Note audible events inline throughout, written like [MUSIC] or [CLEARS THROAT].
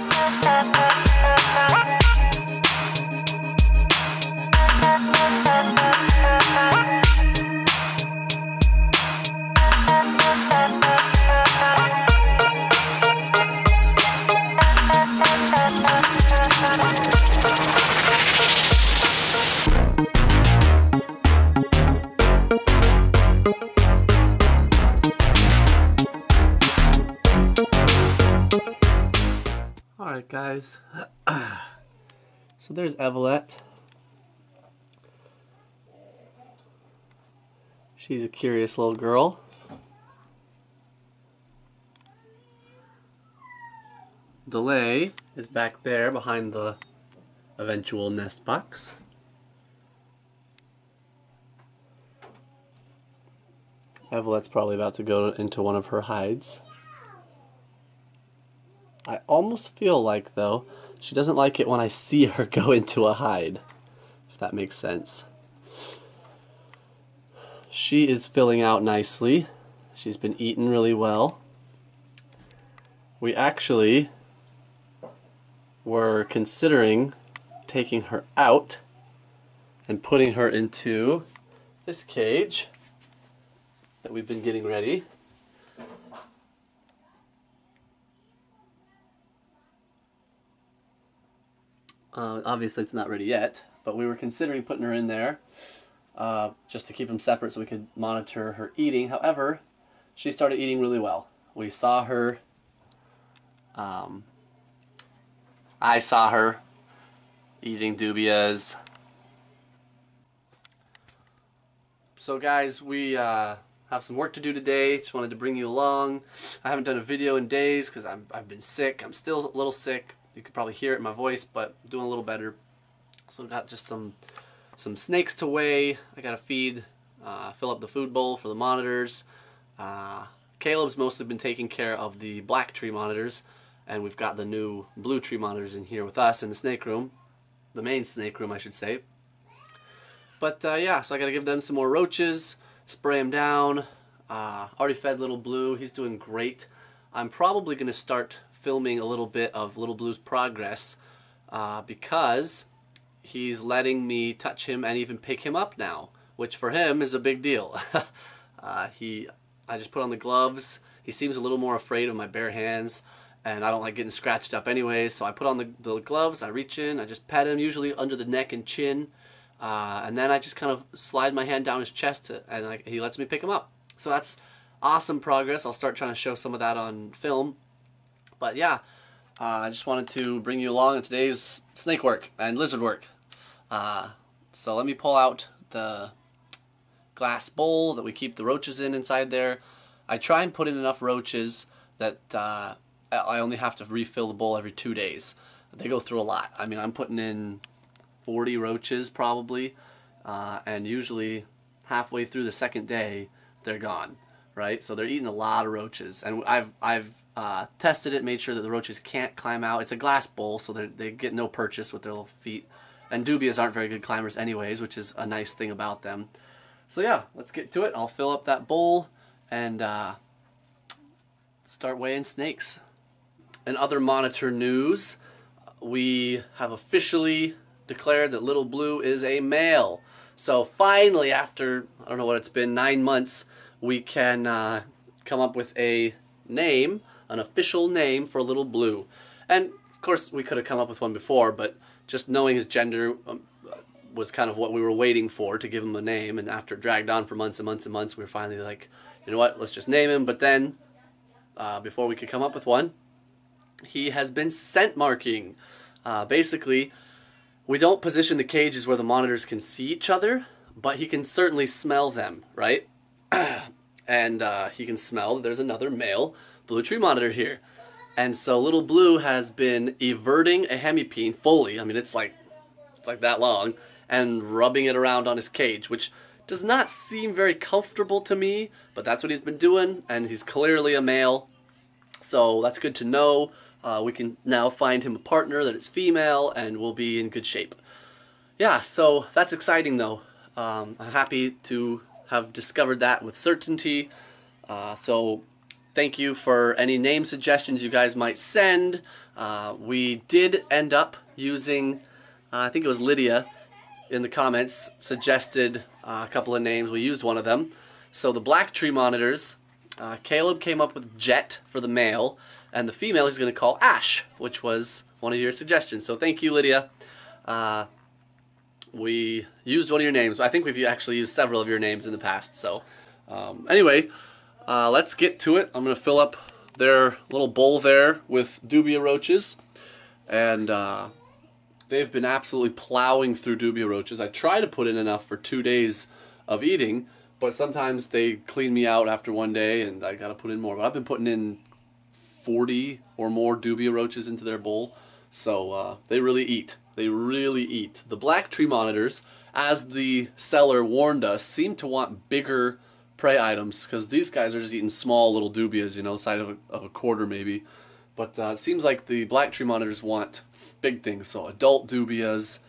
Alright [LAUGHS] guys, [CLEARS THROAT] so there's Evelette. She's a curious little girl. Delay is back there behind the eventual nest box. Evelette's probably about to go into one of her hides. I almost feel like, though, she doesn't like it when I see her [LAUGHS] go into a hide, if that makes sense. She is filling out nicely. She's been eating really well. We actually were considering taking her out and putting her into this cage that we've been getting ready. Uh, obviously, it's not ready yet, but we were considering putting her in there uh, just to keep them separate so we could monitor her eating. However, she started eating really well. We saw her. Um, I saw her eating dubias. So, guys, we uh, have some work to do today. Just wanted to bring you along. I haven't done a video in days because I've been sick. I'm still a little sick. You could probably hear it in my voice, but doing a little better. So I got just some some snakes to weigh. I got to feed, uh, fill up the food bowl for the monitors. Uh, Caleb's mostly been taking care of the black tree monitors, and we've got the new blue tree monitors in here with us in the snake room, the main snake room, I should say. But uh, yeah, so I got to give them some more roaches, spray them down. Uh, already fed Little Blue. He's doing great. I'm probably going to start filming a little bit of Little Blue's progress uh, because he's letting me touch him and even pick him up now, which for him is a big deal. [LAUGHS] uh, he, I just put on the gloves. He seems a little more afraid of my bare hands, and I don't like getting scratched up anyways. So I put on the, the gloves. I reach in. I just pat him, usually under the neck and chin, uh, and then I just kind of slide my hand down his chest, to, and I, he lets me pick him up. So that's awesome progress. I'll start trying to show some of that on film. But yeah, uh, I just wanted to bring you along today's snake work and lizard work. Uh, so let me pull out the glass bowl that we keep the roaches in inside there. I try and put in enough roaches that uh, I only have to refill the bowl every two days. They go through a lot. I mean, I'm putting in 40 roaches probably, uh, and usually halfway through the second day, they're gone right? So they're eating a lot of roaches, and I've I've uh, tested it, made sure that the roaches can't climb out. It's a glass bowl, so they get no purchase with their little feet. And dubias aren't very good climbers anyways, which is a nice thing about them. So yeah, let's get to it. I'll fill up that bowl and uh, start weighing snakes. In other monitor news, we have officially declared that Little Blue is a male. So finally, after, I don't know what it's been, nine months, we can uh, come up with a name, an official name for Little Blue. And of course, we could have come up with one before, but just knowing his gender um, was kind of what we were waiting for to give him a name. And after dragged on for months and months and months, we were finally like, you know what, let's just name him. But then, uh, before we could come up with one, he has been scent marking. Uh, basically, we don't position the cages where the monitors can see each other, but he can certainly smell them, right? [CLEARS THROAT] and uh, he can smell that there's another male blue tree monitor here. And so little blue has been everting a hemipene fully. I mean, it's like it's like that long, and rubbing it around on his cage, which does not seem very comfortable to me. But that's what he's been doing, and he's clearly a male, so that's good to know. Uh, we can now find him a partner that is female, and we'll be in good shape. Yeah, so that's exciting though. Um, I'm happy to have discovered that with certainty. Uh, so thank you for any name suggestions you guys might send. Uh, we did end up using, uh, I think it was Lydia in the comments suggested uh, a couple of names. We used one of them. So the black tree monitors, uh, Caleb came up with Jet for the male, and the female he's going to call Ash, which was one of your suggestions. So thank you, Lydia. Uh, we used one of your names. I think we've actually used several of your names in the past. So um, anyway, uh, let's get to it. I'm going to fill up their little bowl there with dubia roaches. And uh, they've been absolutely plowing through dubia roaches. I try to put in enough for two days of eating, but sometimes they clean me out after one day and I got to put in more. But I've been putting in 40 or more dubia roaches into their bowl. So uh, they really eat. They really eat. The black tree monitors, as the seller warned us, seem to want bigger prey items because these guys are just eating small little dubias, you know, size of a, of a quarter maybe. But uh, it seems like the black tree monitors want big things. So adult dubias,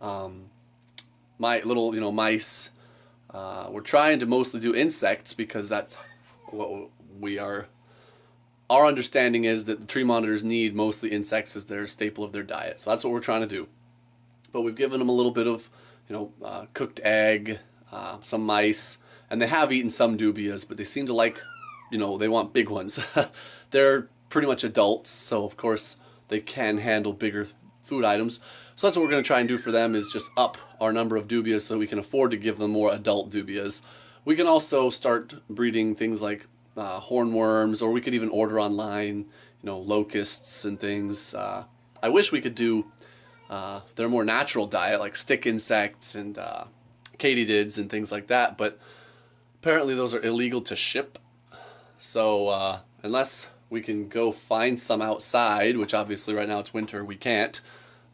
um, my little you know mice. Uh, we're trying to mostly do insects because that's what we are. Our understanding is that the tree monitors need mostly insects as their staple of their diet. So that's what we're trying to do. But we've given them a little bit of you know uh, cooked egg, uh, some mice, and they have eaten some dubias, but they seem to like you know they want big ones. [LAUGHS] They're pretty much adults, so of course they can handle bigger food items. So that's what we're going to try and do for them is just up our number of dubias so we can afford to give them more adult dubias. We can also start breeding things like uh, hornworms, or we could even order online, you know, locusts and things. Uh, I wish we could do uh, their more natural diet, like stick insects and uh, katydids and things like that, but apparently those are illegal to ship. So uh, unless we can go find some outside, which obviously right now it's winter, we can't.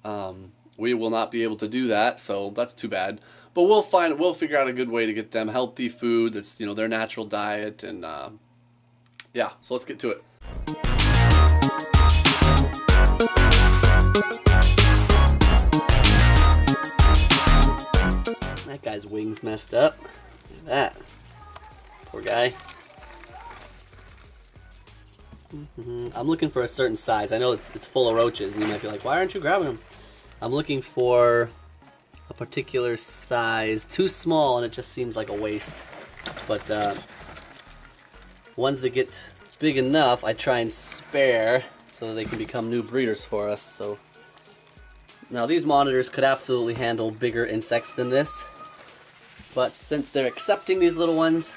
Um, we will not be able to do that, so that's too bad. But we'll find, we'll figure out a good way to get them healthy food that's you know their natural diet, and uh, yeah. So let's get to it. That guy's wings messed up. Look at that. Poor guy. Mm -hmm. I'm looking for a certain size. I know it's, it's full of roaches, and you might be like, why aren't you grabbing them? I'm looking for a particular size. Too small, and it just seems like a waste. But uh, ones that get big enough, I try and spare so they can become new breeders for us. So Now these monitors could absolutely handle bigger insects than this. But since they're accepting these little ones,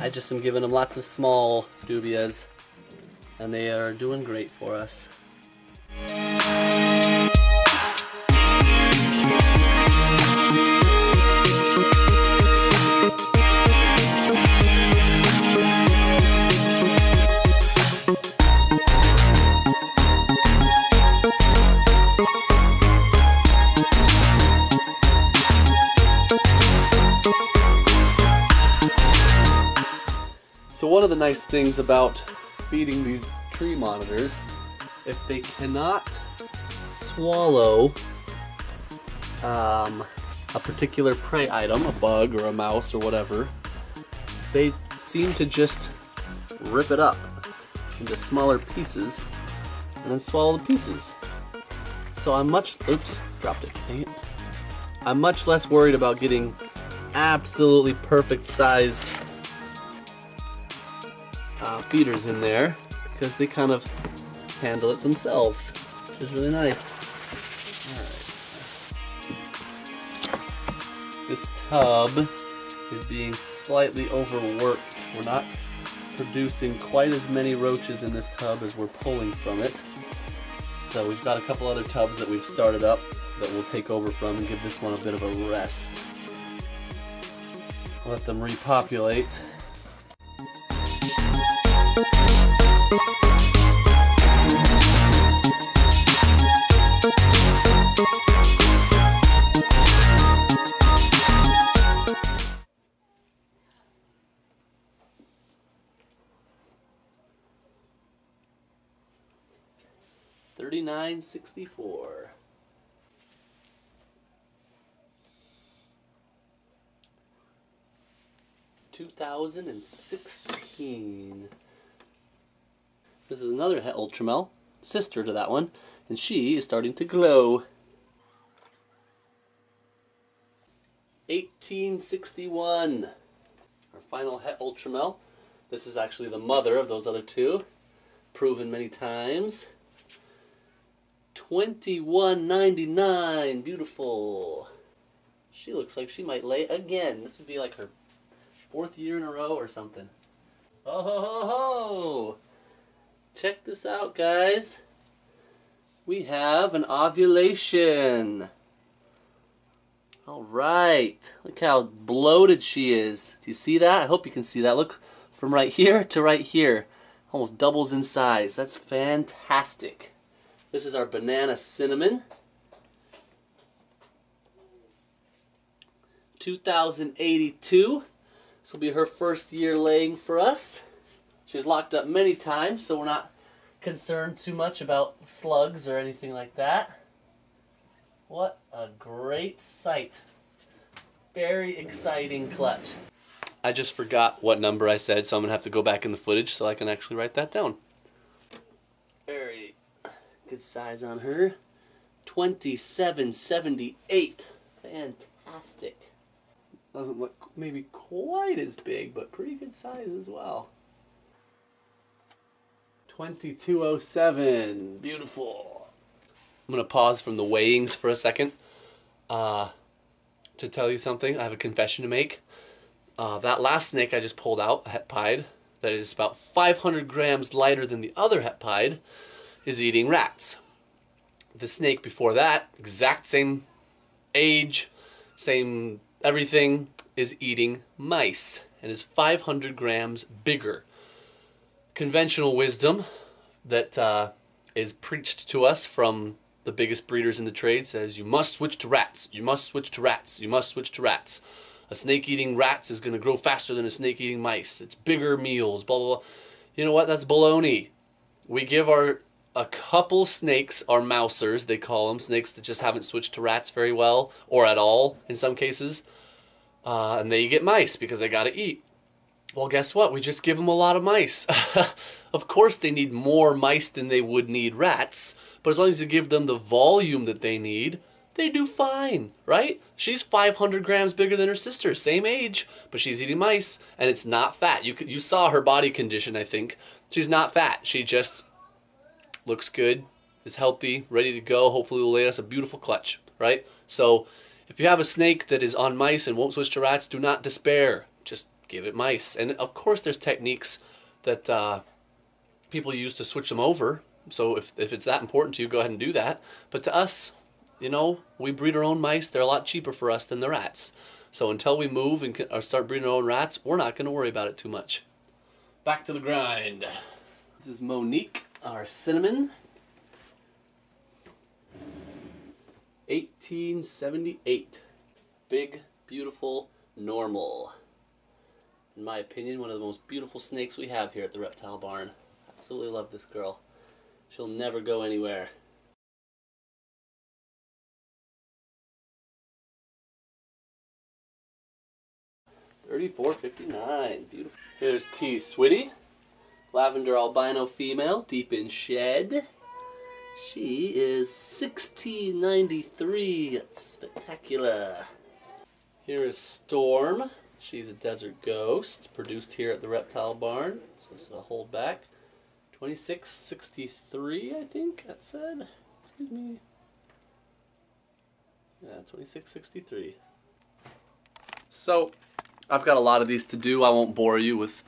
I just am giving them lots of small dubias and they are doing great for us. Nice things about feeding these tree monitors, if they cannot swallow um, a particular prey item, a bug or a mouse or whatever, they seem to just rip it up into smaller pieces and then swallow the pieces. So I'm much, oops, dropped it, dang it. I'm much less worried about getting absolutely perfect sized feeders in there because they kind of handle it themselves, which is really nice. This tub is being slightly overworked. We're not producing quite as many roaches in this tub as we're pulling from it. So we've got a couple other tubs that we've started up that we'll take over from and give this one a bit of a rest. Let them repopulate. Thirty-nine sixty-four. Two thousand and sixteen. This is another Ultramel. sister to that one, and she is starting to glow. 1861. Our final Het Ultramel. This is actually the mother of those other two, proven many times. 21.99. Beautiful. She looks like she might lay again. This would be like her fourth year in a row or something. Oh ho ho ho! Check this out, guys. We have an ovulation. All right. Look how bloated she is. Do you see that? I hope you can see that. Look from right here to right here. Almost doubles in size. That's fantastic. This is our banana cinnamon. 2082. This will be her first year laying for us. She's locked up many times, so we're not concerned too much about slugs or anything like that. What a great sight. Very exciting clutch. I just forgot what number I said, so I'm going to have to go back in the footage so I can actually write that down. Good size on her. 2778. Fantastic. Doesn't look maybe quite as big, but pretty good size as well. 2207. Beautiful. I'm going to pause from the weighings for a second uh, to tell you something. I have a confession to make. Uh, that last snake I just pulled out, a pied, that is about 500 grams lighter than the other het pied, is eating rats. The snake before that, exact same age, same everything, is eating mice and is 500 grams bigger. Conventional wisdom that uh, is preached to us from the biggest breeders in the trade says you must switch to rats, you must switch to rats, you must switch to rats. A snake eating rats is going to grow faster than a snake eating mice. It's bigger meals, blah, blah, blah. You know what? That's baloney. We give our a couple snakes, are mousers, they call them, snakes that just haven't switched to rats very well, or at all in some cases. Uh, and they get mice because they got to eat. Well, guess what? We just give them a lot of mice. [LAUGHS] of course, they need more mice than they would need rats, but as long as you give them the volume that they need, they do fine, right? She's 500 grams bigger than her sister, same age, but she's eating mice, and it's not fat. You you saw her body condition, I think. She's not fat. She just looks good, is healthy, ready to go. Hopefully, will lay us a beautiful clutch, right? So, if you have a snake that is on mice and won't switch to rats, do not despair. Just give it mice. And of course, there's techniques that uh, people use to switch them over. So if, if it's that important to you, go ahead and do that. But to us, you know, we breed our own mice. They're a lot cheaper for us than the rats. So until we move and start breeding our own rats, we're not going to worry about it too much. Back to the grind. This is Monique, our cinnamon. 1878. Big, beautiful, normal. In my opinion, one of the most beautiful snakes we have here at the reptile barn. Absolutely love this girl. She'll never go anywhere. Thirty-four fifty-nine. Beautiful. Here's T. Switty, lavender albino female, deep in shed. She is 1693. That's spectacular. Here is Storm. She's a desert ghost, produced here at the Reptile Barn. So this is a hold holdback. 2663, I think that said. Excuse me. Yeah, 2663. So, I've got a lot of these to do. I won't bore you with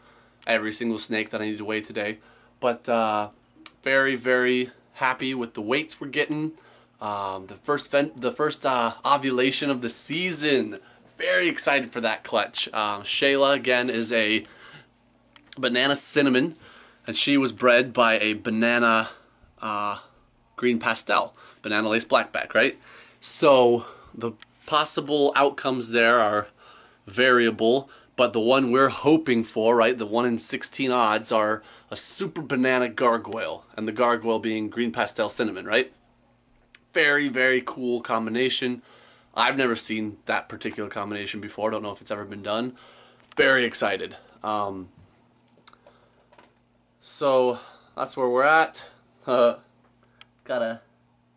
every single snake that I need to weigh today. But uh, very, very happy with the weights we're getting. Um, the first the first uh, ovulation of the season. Very excited for that clutch. Uh, Shayla again is a banana cinnamon, and she was bred by a banana uh, green pastel, banana lace blackback, right? So the possible outcomes there are variable. But the one we're hoping for, right, the 1 in 16 odds are a super banana gargoyle, and the gargoyle being green pastel cinnamon, right? Very, very cool combination. I've never seen that particular combination before. Don't know if it's ever been done. Very excited. Um, so that's where we're at. [LAUGHS] Uh, got a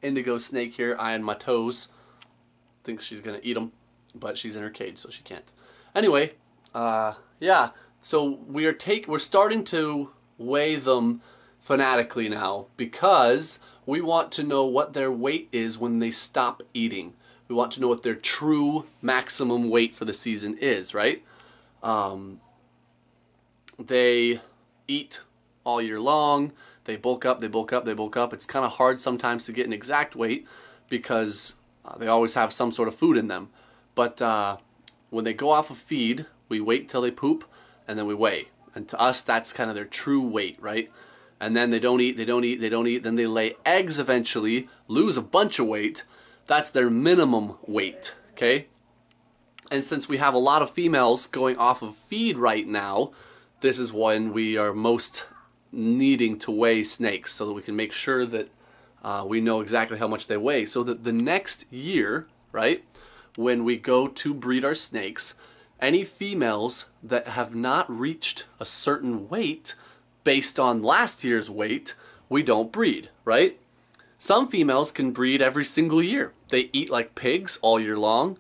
indigo snake here eyeing my toes. Thinks she's gonna eat them, but she's in her cage, so she can't. Anyway, uh, yeah. So we are take we're starting to weigh them fanatically now because we want to know what their weight is when they stop eating. We want to know what their true maximum weight for the season is, right? Um, they eat all year long. They bulk up, they bulk up, they bulk up. It's kind of hard sometimes to get an exact weight because uh, they always have some sort of food in them. But uh, when they go off of feed, we wait till they poop and then we weigh. And to us, that's kind of their true weight, right? And then they don't eat, they don't eat, they don't eat. Then they lay eggs eventually, lose a bunch of weight. That's their minimum weight, okay? And since we have a lot of females going off of feed right now, this is when we are most needing to weigh snakes so that we can make sure that uh, we know exactly how much they weigh. So that the next year, right, when we go to breed our snakes, any females that have not reached a certain weight based on last year's weight, we don't breed, right? Some females can breed every single year. They eat like pigs all year long.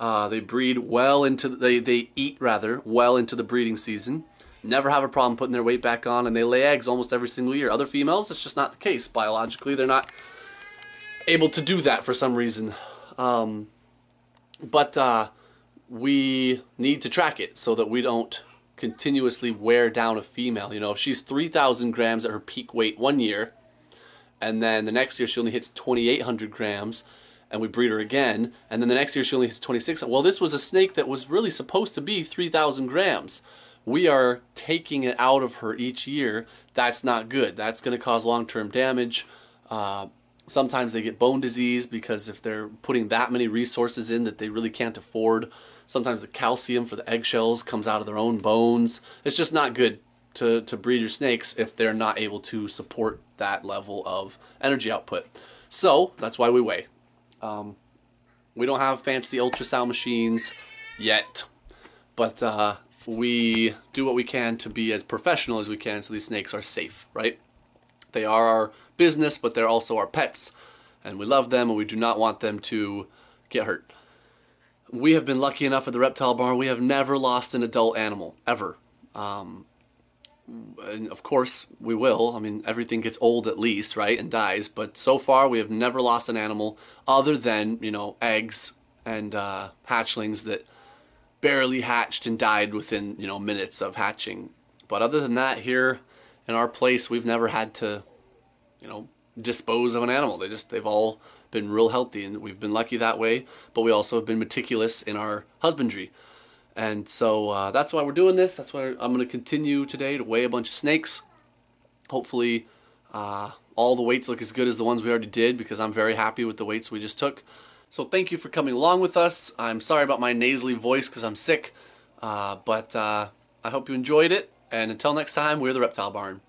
Uh, they breed well into they they eat rather well into the breeding season. Never have a problem putting their weight back on, and they lay eggs almost every single year. Other females, it's just not the case biologically. They're not able to do that for some reason. Um, but uh, we need to track it so that we don't continuously wear down a female. You know, if she's 3,000 grams at her peak weight one year, and then the next year she only hits 2,800 grams, and we breed her again, and then the next year she only hits 26. Well, this was a snake that was really supposed to be 3,000 grams. We are taking it out of her each year. That's not good. That's going to cause long-term damage. Uh, sometimes they get bone disease because if they're putting that many resources in that they really can't afford, sometimes the calcium for the eggshells comes out of their own bones. It's just not good to, to breed your snakes if they're not able to support that level of energy output. So that's why we weigh. Um, we don't have fancy ultrasound machines yet, but uh, we do what we can to be as professional as we can so these snakes are safe, right? They are our business, but they're also our pets, and we love them and we do not want them to get hurt. We have been lucky enough at the reptile barn, we have never lost an adult animal, ever. Um, and of course we will. I mean, everything gets old at least, right, and dies. But so far, we have never lost an animal other than you know eggs and uh, hatchlings that barely hatched and died within you know minutes of hatching. But other than that, here in our place, we've never had to, you know, dispose of an animal. They just they've all been real healthy, and we've been lucky that way. But we also have been meticulous in our husbandry. And so uh, that's why we're doing this. That's why I'm going to continue today to weigh a bunch of snakes. Hopefully, uh, all the weights look as good as the ones we already did because I'm very happy with the weights we just took. So thank you for coming along with us. I'm sorry about my nasally voice because I'm sick, uh, but uh, I hope you enjoyed it. And until next time, we're the Reptile Barn.